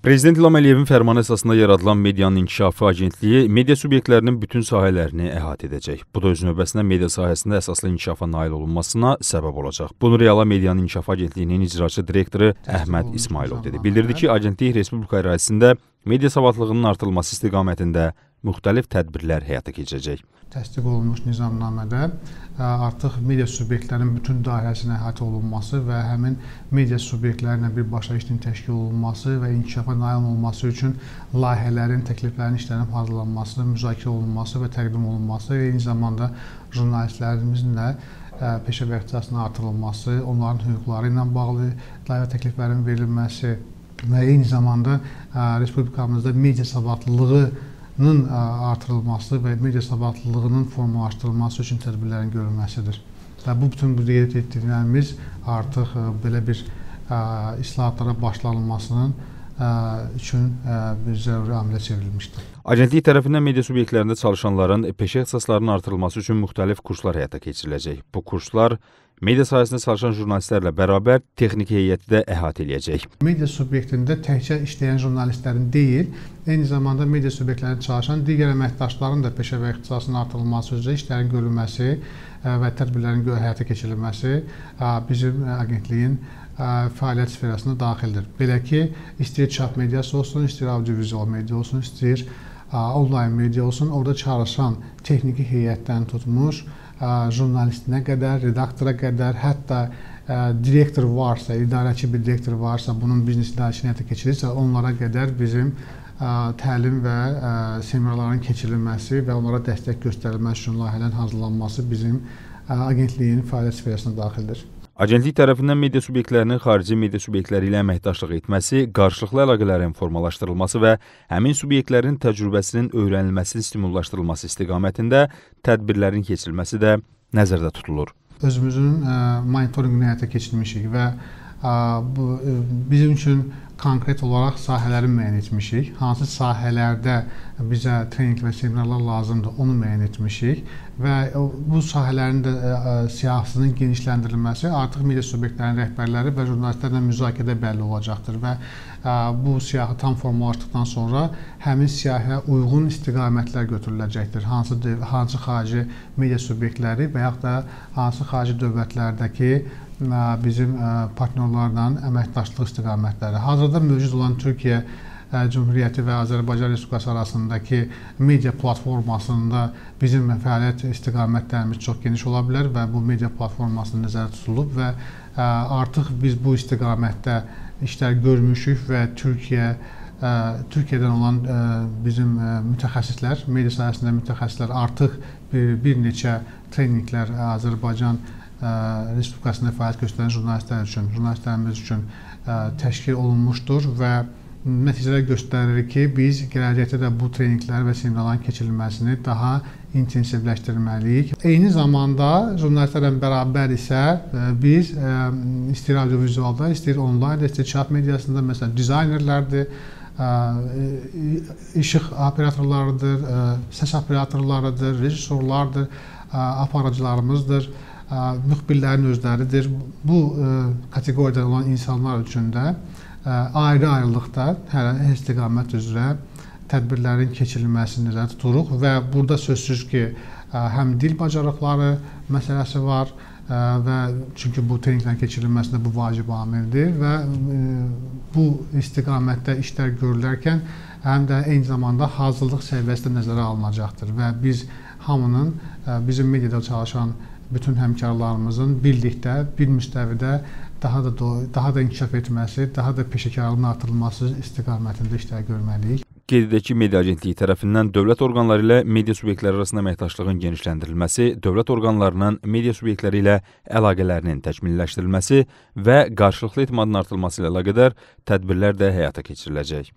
Prezident İlham Əliyevin fərmanı əsasında yaradılan Medianın İnkişafı Agentliyi media subyektlərinin bütün sahələrini əhatə edəcək. Bu da öz növbəsində media sahəsində əsaslı inkişafa nail olunmasına səbəb olacaq. Bunu Reala Medianın İnkişafı Agentliyinin icraçı direktoru Əhməd İsmailov dedi. Bildirdi ki, agentlik respublika ərazisində media savadlığının artırılması istiqamətində müxtəlif tədbirlər həyata keçirəcək. Təsdiq olunmuş nizamnamədə artıq media subyektlərinin bütün dairəsinin əhatə olunması və həmin media subyektləri ilə birbaşa işin təşkil olunması və inkişafa nail olunması üçün layihələrin, təkliflərin işlənib hazırlanması, müzakirə olunması və təqdim olunması, eyni zamanda jurnalistlərimizin də peşə və ixtisasının artırılması, onların hüquqları ilə bağlı layihə təkliflərinin verilməsi və eyni zamanda respublikamızda media savadlılığı nın artırılması və media savadlılığının formalaşdırılması üçün tədbirlərin görülməsidir. Və bu bütün bu qeyd etdiklərimiz artıq belə bir islahatlara başlanılmasının üçün bir zəruri amilə çevrilmişdir. Agentlik tərəfindən media subyektlərində çalışanların peşə ixtisaslarının artırılması üçün müxtəlif kurslar həyata keçiriləcək. Bu kurslar media sahəsində çalışan jurnalistlərlə bərabər texniki heyəti də əhatə eləyəcək. Media subyektində təkcə işləyən jurnalistlərin deyil, eyni zamanda media subyektlərində çalışan digər əməkdaşların da peşə və ixtisasının artırılması üzrə işlərin görülməsi və tədbirlərin həyata keçirilməsi bizim agentliyin fəaliyyət sferasına daxildir. Belə ki, istəyir çap mediası olsun, istəyir audiovizual media olsun, istəyir onlayn media olsun, orada çalışan texniki heyətdən tutmuş, jurnalistinə qədər, redaktora qədər, hətta direktor varsa, idarəçi bir direktor varsa, bunun biznes idarəçiliyi həyata keçirirsə, onlara qədər bizim təlim və seminarların keçirilməsi və onlara dəstək göstərilməsi üçün layihələrin hazırlanması bizim agentliyin fəaliyyət sferasına daxildir. Agentlik tərəfindən media subyektlərinin xarici media subyektləri ilə əməkdaşlıq etməsi, qarşılıqlı əlaqələrin formalaşdırılması və həmin subyektlərin təcrübəsinin öyrənilməsinin stimullaşdırılması istiqamətində tədbirlərin keçirilməsi də nəzərdə tutulur. Özümüzün monitorinqini həyata keçirmişik və bizim üçün konkret olaraq sahələri müəyyən etmişik. Hansı sahələrdə bizə treninq və seminarlar lazımdır, onu müəyyən etmişik və bu sahələrin də siyahısının genişləndirilməsi artıq media subyektlərinin rəhbərləri və jurnalistlərlə müzakirədə bəlli olacaqdır və bu siyahı tam formalaşdıqdan sonra həmin siyahıya uyğun istiqamətlər götürüləcəkdir. Hansı hansı xarici media subyektləri və yaxud da hansı xarici dövlətlərdəki bizim partnyorlarla əməkdaşlıq istiqamətləri. Hazırda mövcud olan Türkiyə Cümhuriyyəti və Azərbaycan Respublikası arasındakı media platformasında bizim fəaliyyət istiqamətlərimiz çox geniş ola bilər və bu media platforması nəzərdə tutulub və artıq biz bu istiqamətdə işlər görmüşük və Türkiyə Türkiyədən olan bizim mütəxəssislər, media sahəsində mütəxəssislər artıq bir, bir neçə treninqlər Azərbaycan Respublikasında fəaliyyət göstərən jurnalistlər üçün, jurnalistlərimiz üçün təşkil olunmuşdur və nəticələr göstərir ki, biz gələcəkdə də bu treninqlər və seminarların keçirilməsini daha intensivləşdirməliyik. Eyni zamanda jurnalistlərlə bərabər isə biz istəyir audiovizualda, istəyir onlayn, istəyir çap mediasında məsələn dizaynerlərdir, işıq operatorlarıdır, səs operatorlarıdır, rejissorlardır, aparıcılarımızdır müxbirlərin özləridir. Bu kateqoriyada olan insanlar üçün də ayrı-ayrılıqda hər istiqamət üzrə tədbirlərin keçirilməsini nəzərdə tuturuq və burada sözsüz ki, həm dil bacarıqları məsələsi var və çünki bu treninqlərin keçirilməsində bu vacib amildir və bu istiqamətdə işlər görülərkən həm də eyni zamanda hazırlıq səviyyəsi də nəzərə alınacaqdır və biz hamının bizim mediada çalışan bütün həmkarlarımızın birlikdə bir müstəvidə daha da daha da inkişaf etməsi, daha da peşəkarlığın artırılması istiqamətində işlər görməliyik. Qeyd edək ki, Media Agentliyi tərəfindən dövlət orqanları ilə media subyektləri arasında əməkdaşlığın genişləndirilməsi, dövlət orqanlarının media subyektləri ilə əlaqələrinin təkmilləşdirilməsi və qarşılıqlı etimadın artırılması ilə əlaqədar tədbirlər də həyata keçiriləcək.